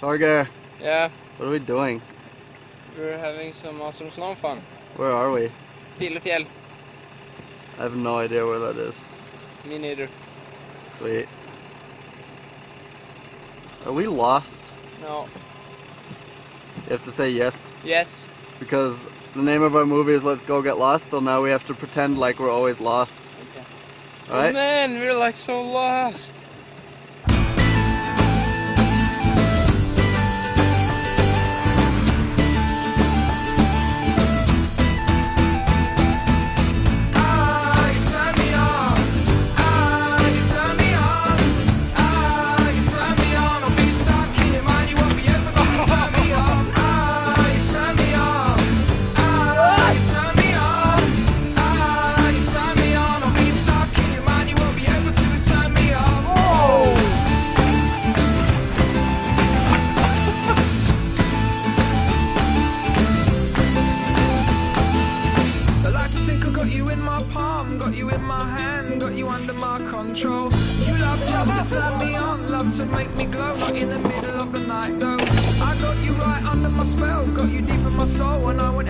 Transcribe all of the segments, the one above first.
Torgeir, Yeah, what are we doing? we're having some awesome snow fun. Where are we? Filefjell. I have no idea where that is. Me neither. Sweet. Are we lost? No. You have to say yes, Yes. because the name of our movie is Let's Go Get Lost, so now we have to pretend like we're always lost. Okay. Oh Alright? man, we're like so lost. Got you in my palm, got you in my hand, got you under my control. You love just to turn me on, love to make me glow, not in the middle of the night though. I got you right under my spell, got you deep in my soul, and I won't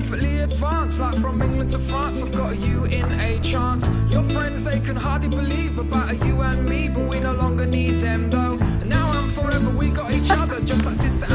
definitely advanced, like from England to France. I've got you in a trance. Your friends, they can hardly believe about you and me, but we no longer need them though. And now I'm forever, we got each other, just like sister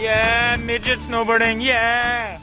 Yeah, midget snowboarding, yeah!